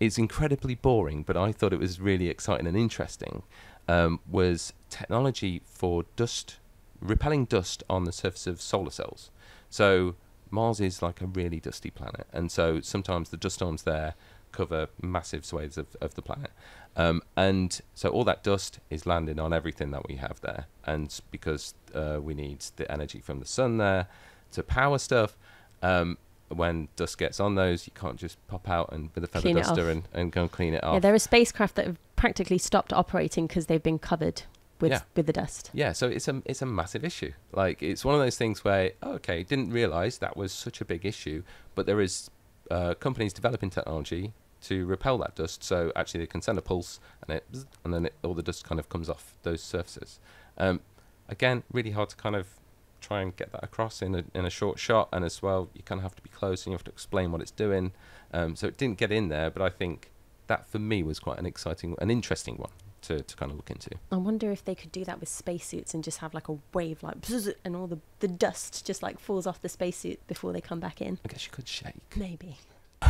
it's incredibly boring, but I thought it was really exciting and interesting. Um, was technology for dust repelling dust on the surface of solar cells. So Mars is like a really dusty planet, and so sometimes the dust storms there cover massive swathes of, of the planet. Um, and so all that dust is landing on everything that we have there. And because uh, we need the energy from the sun there to power stuff, um, when dust gets on those, you can't just pop out and with a feather Clean duster and, and go and clean it off. Yeah, there are spacecraft that have practically stopped operating because they've been covered with Yeah. with the dust. Yeah, so it's a it's a massive issue. Like it's one of those things where oh, okay, didn't realize that was such a big issue, but there is uh, companies developing technology to repel that dust. So actually, they can send a pulse and it and then it, all the dust kind of comes off those surfaces. Um, again, really hard to kind of try and get that across in a in a short shot, and as well, you kind of have to be close and you have to explain what it's doing. Um, so it didn't get in there, but I think that for me was quite an exciting, an interesting one to, to kind of look into. I wonder if they could do that with spacesuits and just have like a wave, like and all the the dust just like falls off the spacesuit before they come back in. I guess you could shake. Maybe.